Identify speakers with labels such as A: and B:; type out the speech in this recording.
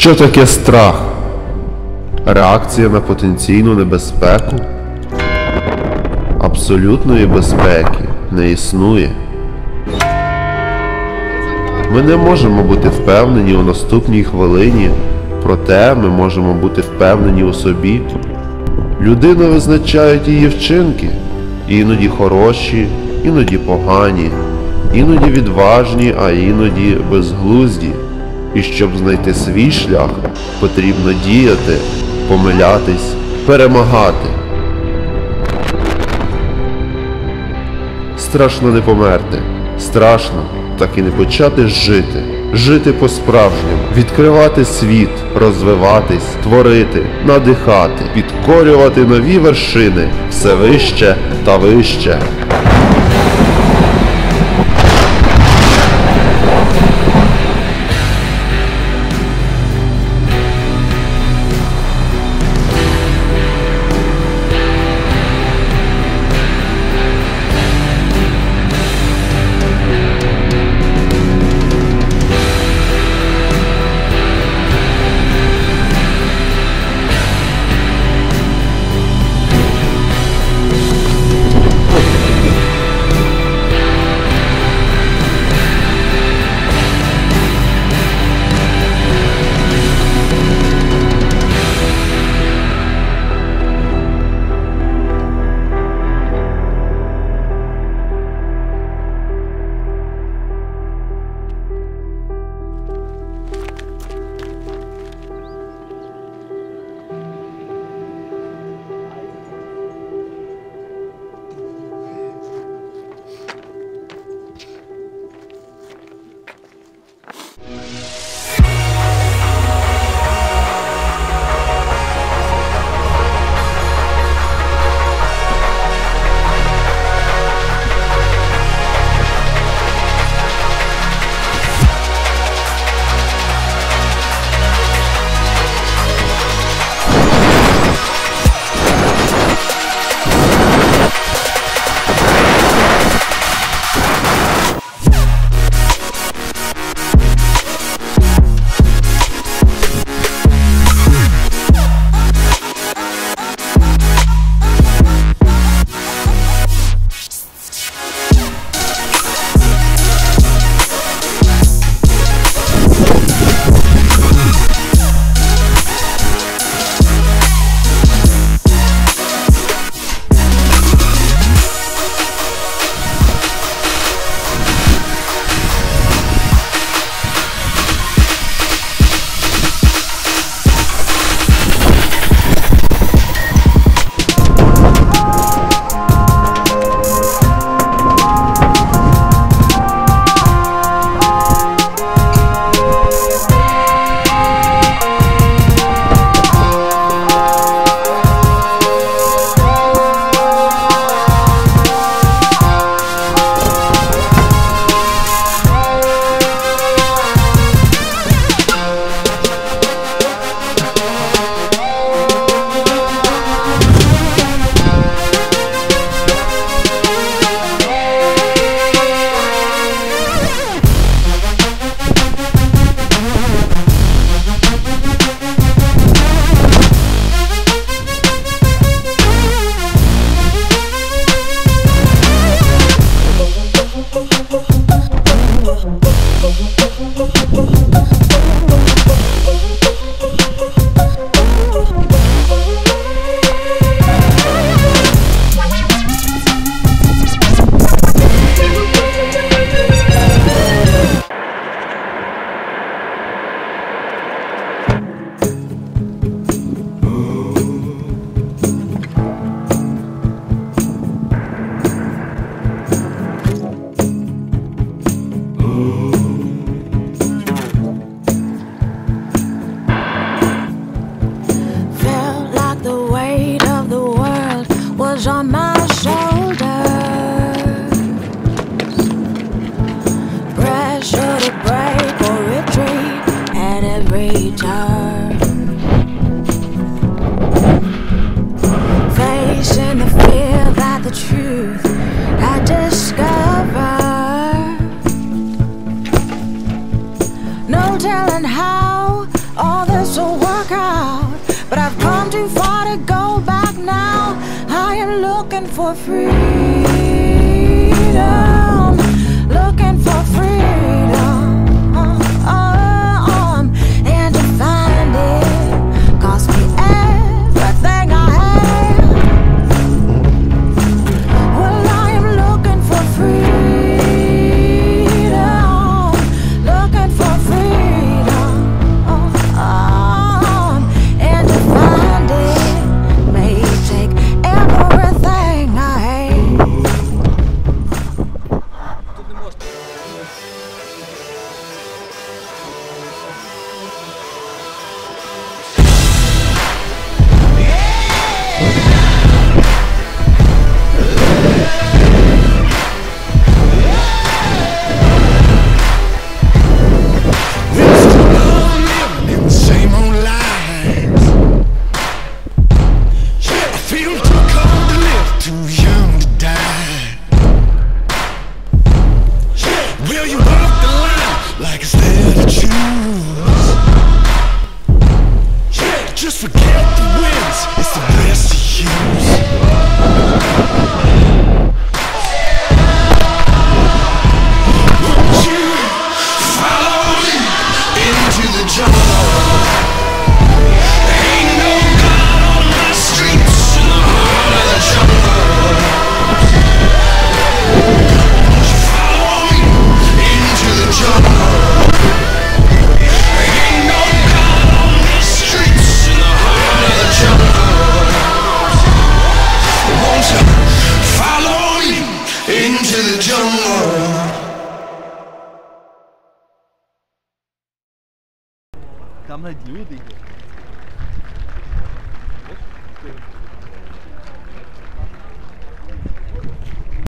A: Що таке страх? Реакція на потенційну небезпеку? Абсолютної безпеки не існує. Ми не можемо бути впевнені у наступній хвилині, проте ми можемо бути впевнені у собі. Людину визначають її вчинки, іноді хороші, іноді погані, іноді відважні, а іноді безглузді. І щоб знайти свій шлях, потрібно діяти, помилятись, перемагати. Страшно не померти, страшно так і не почати жити, жити по-справжньому, відкривати світ, розвиватись, творити, надихати, підкорювати нові вершини, все вище та вище.
B: Thank you. truth I discover. No telling how all
C: this will work out, but I've come too far to go back now. I am looking for freedom. show.
D: Там навіть люди йдуть.